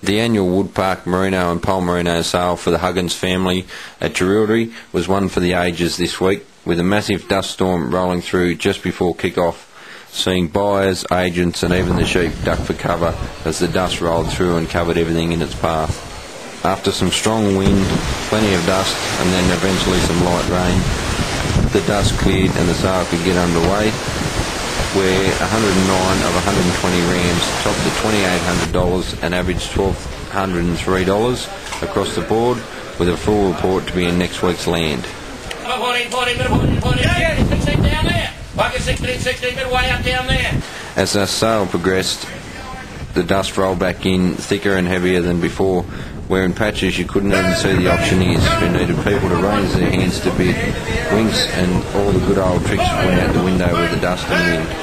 The annual Woodpark Merino and Poll Merino sale for the Huggins family at Jerilderie was one for the ages this week, with a massive dust storm rolling through just before kick-off, seeing buyers, agents and even the sheep duck for cover as the dust rolled through and covered everything in its path. After some strong wind, plenty of dust and then eventually some light rain, the dust cleared and the sale could get underway where 109 of 120 rams topped the $2,800 and averaged $1,203 across the board, with a full report to be in next week's land. 14, 14, 14, 14, 16 down there. Bucket 16, 16, midway up down there. As the sale progressed, the dust rolled back in thicker and heavier than before, where in patches you couldn't even see the auctioneers who needed people to raise their hands to bid. Winks and all the good old tricks went out the window with the dust and wind.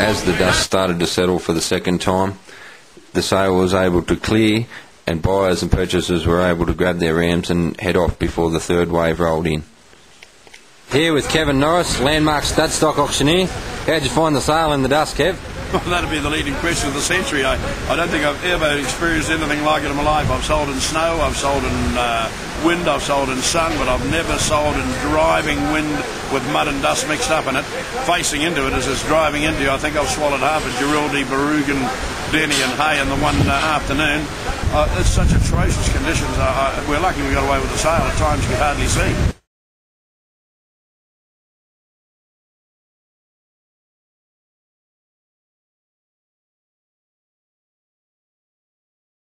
As the dust started to settle for the second time, the sale was able to clear and buyers and purchasers were able to grab their rams and head off before the third wave rolled in. Here with Kevin Norris, Landmark Studstock Auctioneer. How'd you find the sale in the dust, Kev? That'd be the leading question of the century. I, I don't think I've ever experienced anything like it in my life. I've sold in snow, I've sold in uh, wind, I've sold in sun, but I've never sold in driving wind with mud and dust mixed up in it. Facing into it as it's driving into you, I think I've swallowed half a Jerilderie, Berrigan, Deni and Hay in the one uh, afternoon. Uh, it's such atrocious conditions. We're lucky we got away with the sale. At times could hardly see.